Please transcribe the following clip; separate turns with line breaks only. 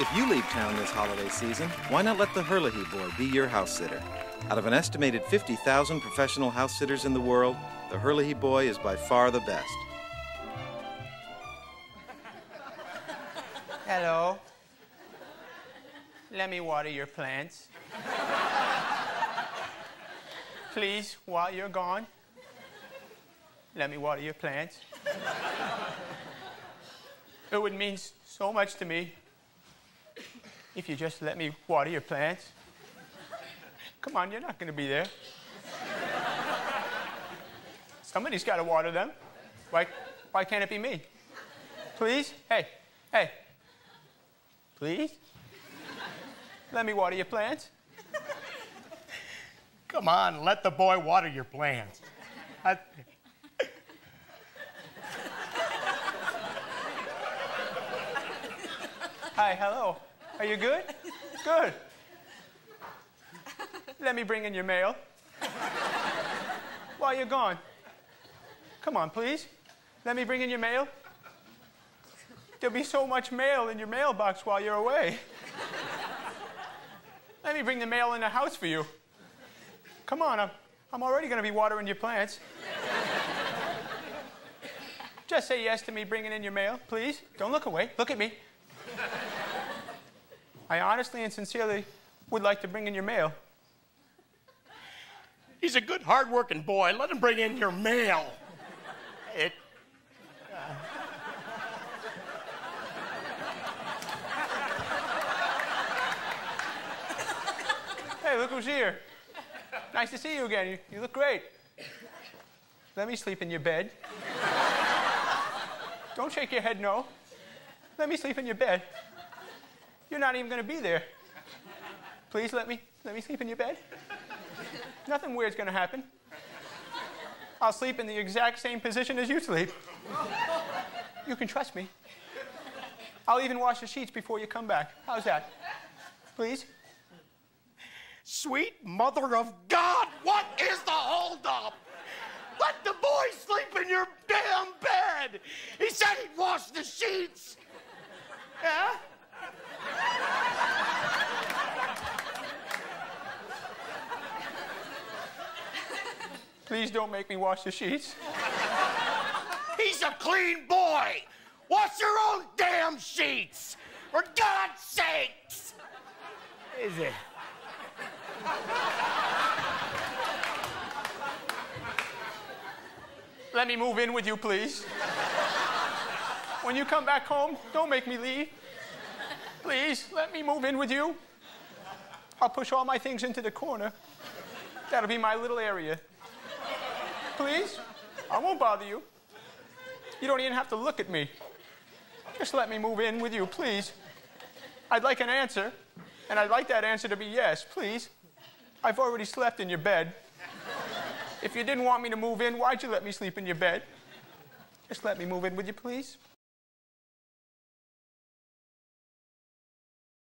If you leave town this holiday season, why not let the Herlihy boy be your house sitter? Out of an estimated 50,000 professional house sitters in the world, the Herlihy boy is by far the best.
Hello. Let me water your plants. Please, while you're gone, let me water your plants. It would mean so much to me if you just let me water your plants. Come on, you're not going to be there. Somebody's got to water them. Why, why can't it be me? Please? Hey, hey. Please? Let me water your plants.
Come on, let the boy water your plants. I...
Hi, hello. Are you good? Good. Let me bring in your mail. While you're gone. Come on, please. Let me bring in your mail. There'll be so much mail in your mailbox while you're away. Let me bring the mail in the house for you. Come on, I'm, I'm already going to be watering your plants. Just say yes to me bringing in your mail, please. Don't look away. Look at me. I honestly and sincerely would like to bring in your mail.
He's a good, hard-working boy. Let him bring in your mail. It. Uh...
Hey, look who's here. Nice to see you again. You, you look great. Let me sleep in your bed. Don't shake your head no. Let me sleep in your bed. You're not even going to be there. Please let me let me sleep in your bed. Nothing weird's going to happen. I'll sleep in the exact same position as you sleep. You can trust me. I'll even wash the sheets before you come back. How's that? Please?
Sweet mother of God, what is the holdup? Let the boy sleep in your damn bed. He said he'd wash the sheets. Yeah?
Please don't make me wash the sheets.
He's a clean boy. Wash your own damn sheets. For God's sakes. Is it?
Let me move in with you, please. When you come back home, don't make me leave. Please, let me move in with you. I'll push all my things into the corner. That'll be my little area. Please? I won't bother you. You don't even have to look at me. Just let me move in with you, please. I'd like an answer, and I'd like that answer to be yes, please. I've already slept in your bed. If you didn't want me to move in, why'd you let me sleep in your bed? Just let me move in with you, please.